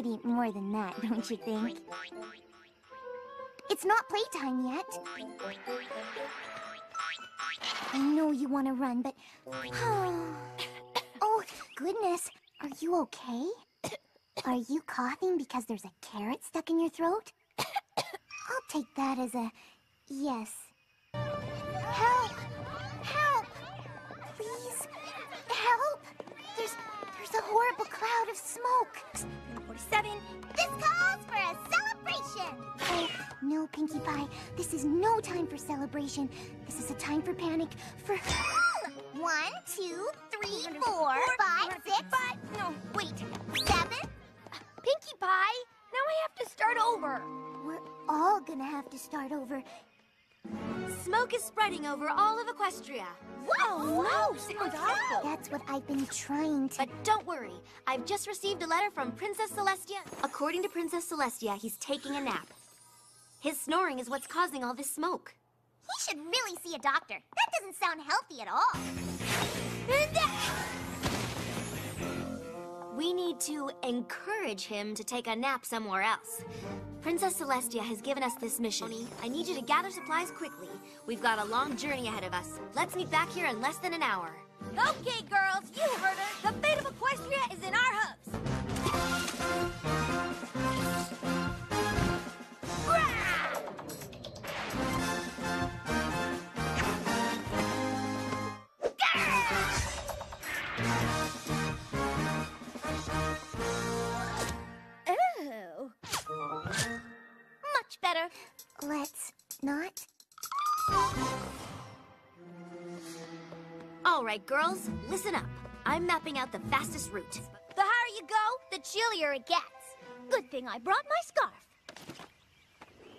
pretty more than that, don't you think? It's not playtime yet. I know you want to run, but... oh, goodness. Are you okay? Are you coughing because there's a carrot stuck in your throat? I'll take that as a yes. Help! Horrible cloud of smoke. 47. This calls for a celebration. Oh, no, Pinkie Pie. This is no time for celebration. This is a time for panic. For one, two, three, four, five, six, five. No, Wait, seven. Pinkie Pie, now I have to start over. We're all gonna have to start over. Smoke is spreading over all of Equestria. Whoa, no, sounds awful. That's what I've been trying to. But don't worry, I've just received a letter from Princess Celestia. According to Princess Celestia, he's taking a nap. His snoring is what's causing all this smoke. He should really see a doctor. That doesn't sound healthy at all. We need to encourage him to take a nap somewhere else. Princess Celestia has given us this mission. I need you to gather supplies quickly. We've got a long journey ahead of us. Let's meet back here in less than an hour. Okay, girls, you heard her. Better. Let's not. All right, girls, listen up. I'm mapping out the fastest route. The higher you go, the chillier it gets. Good thing I brought my scarf.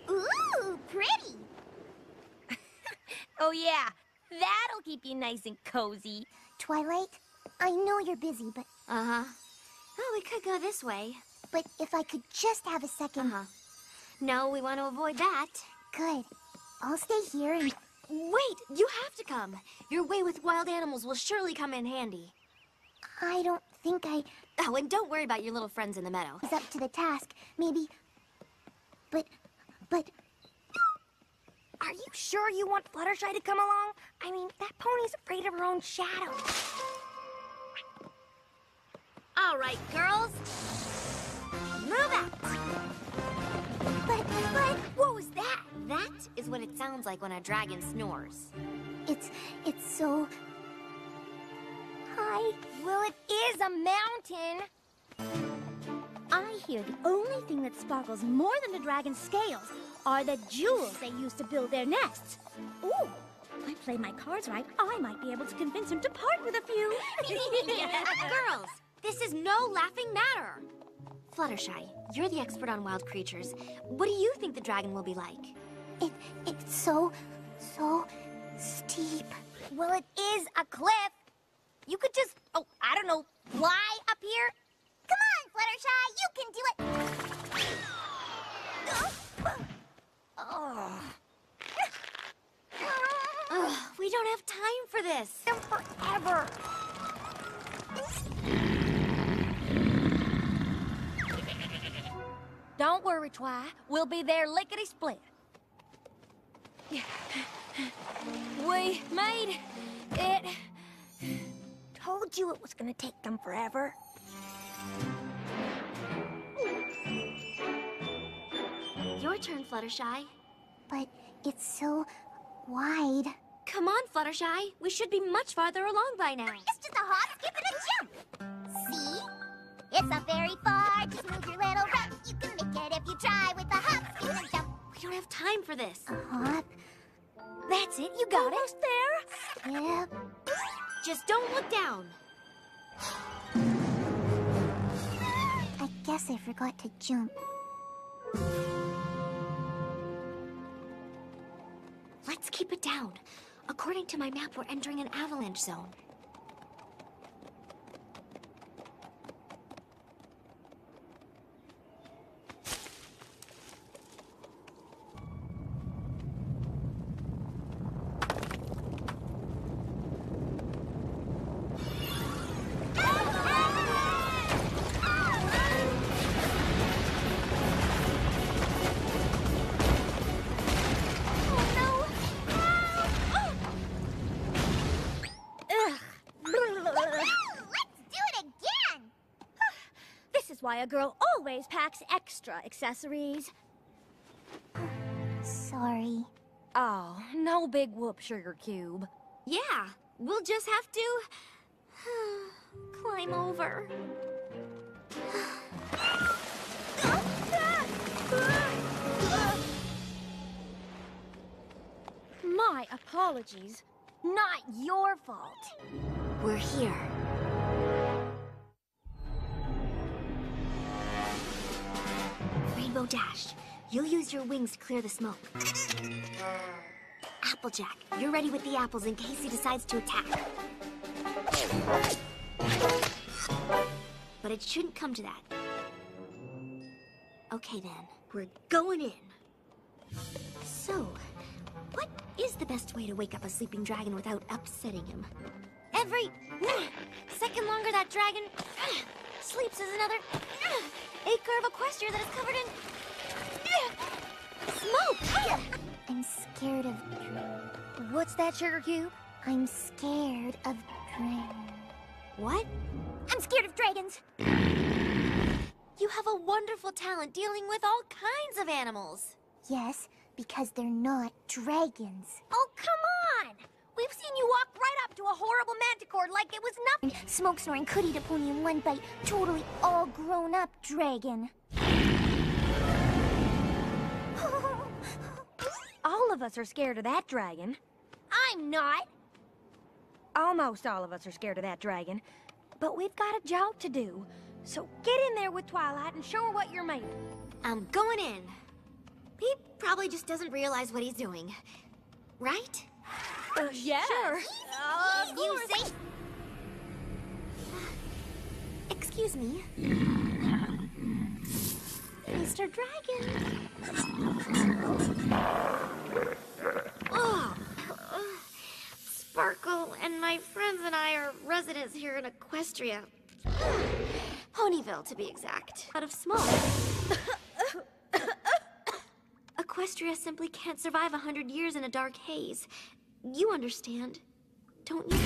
Ooh, pretty. Oh, yeah. That'll keep you nice and cozy. Twilight, I know you're busy, but Uh-huh. Oh, we could go this way. but if I could just have a 2nd Uh-huh. No, we want to avoid that. Good. I'll stay here and Wait, you have to come. Your way with wild animals will surely come in handy. I don't think I Oh, and don't worry about your little friends in the meadow. He's up to the task. Maybe. But, but Are you sure you want Fluttershy to come along? I mean, that pony's afraid of her own shadow. All right, girls. That is what it sounds like when a dragon snores. it's it's so high. Well, it is a mountain. I hear the only thing that sparkles more than the dragon's scales are the jewels they use to build their nests. Ooh, if I play my cards right, I might be able to convince him to part with a few. Girls, this is no laughing matter. Fluttershy, you're the expert on wild creatures. What do you think the dragon will be like? It it's so so steep. well, it is a cliff. You could just, oh, I don't know, fly up here. Come on, Fluttershy, you can do it. Oh. Ugh, we don't have time for this. forever. Don't worry, Twy. We'll be there lickety-split. We made it. Told you it was gonna take them forever. Your turn, Fluttershy. But it's so wide. Come on, Fluttershy. We should be much farther along by now. It's just a hop, skip, and a jump. See? It's not very far. Just move your little rump. You can make it if you try with a hop, skip, and jump. We don't have time for this. A hop, That's it. You got it. Almost there. Yep. Just don't look down. I guess I forgot to jump. Let's keep it down. According to my map, we're entering an avalanche zone. Why a girl always packs extra accessories. Sorry. Oh, no big whoop, Sugar Cube. Yeah, we'll just have to climb over. My apologies. Not your fault. We're here. Dash, you'll use your wings to clear the smoke. Applejack, you're ready with the apples in case he decides to attack. But it shouldn't come to that. Okay then, we're going in. So, what is the best way to wake up a sleeping dragon without upsetting him? Every uh, second longer that dragon uh, sleeps is another uh, acre of Equestria that is covered in smoke. I'm scared of. What's that, Sugar Cube? I'm scared of dragons. What? I'm scared of dragons. You have a wonderful talent dealing with all kinds of animals. Yes, because they're not dragons. Oh, come on! We've seen you walk right up to a horrible manticore like it was nothing. Smoke snoring could eat a pony in one bite. Totally all grown up dragon. All of us are scared of that dragon. I'm not. Almost all of us are scared of that dragon. But we've got a job to do. So get in there with Twilight and show her what you're made of. I'm going in. He probably just doesn't realize what he's doing. Right? Uh, yeah. Sure. Uh, you say... Excuse me. Mr. Dragon. Oh. Sparkle and my friends and I are residents here in Equestria. Ponyville, to be exact. Out of smoke. Equestria simply can't survive a hundred years in a dark haze. You understand, don't you?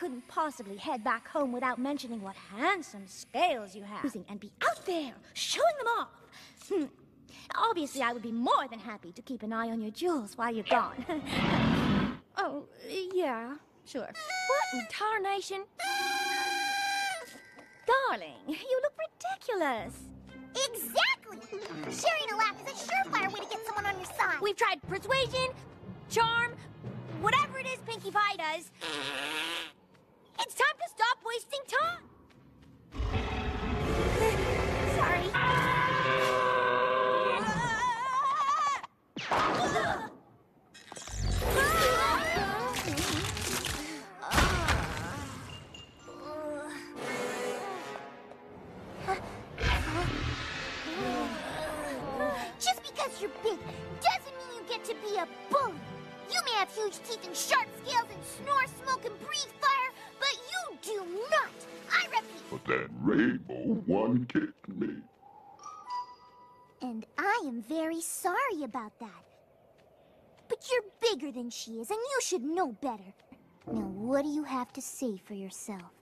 Couldn't possibly head back home without mentioning what handsome scales you have. And be out there, showing them off. Hmm. Obviously, I would be more than happy to keep an eye on your jewels while you're gone. oh, yeah, sure. What in tarnation? Darling, you look ridiculous. Exactly! Sharing a laugh is a surefire way to get someone on your side. We've tried persuasion, charm, whatever it is Pinkie Pie does. It's time to stop wasting time. But that rainbow one kicked me. And I am very sorry about that. But you're bigger than she is, and you should know better. Now, what do you have to say for yourself?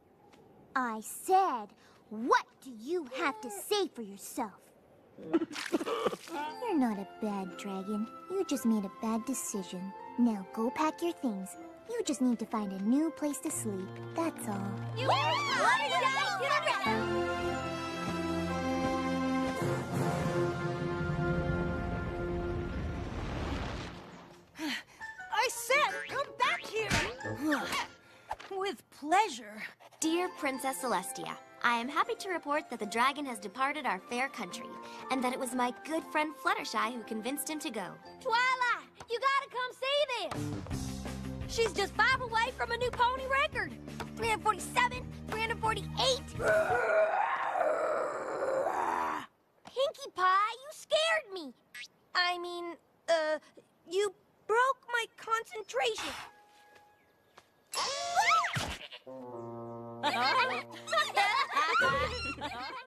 I said, what do you have to say for yourself? You're not a bad dragon. You just made a bad decision. Now go pack your things. You just need to find a new place to sleep. That's all. You I said, come back here! With pleasure. Dear Princess Celestia, I am happy to report that the dragon has departed our fair country, and that it was my good friend Fluttershy who convinced him to go. Twilight, you gotta come see this! She's just five away from a new pony record. 347, 348. Pinkie Pie, you scared me. I mean, uh, you broke my concentration.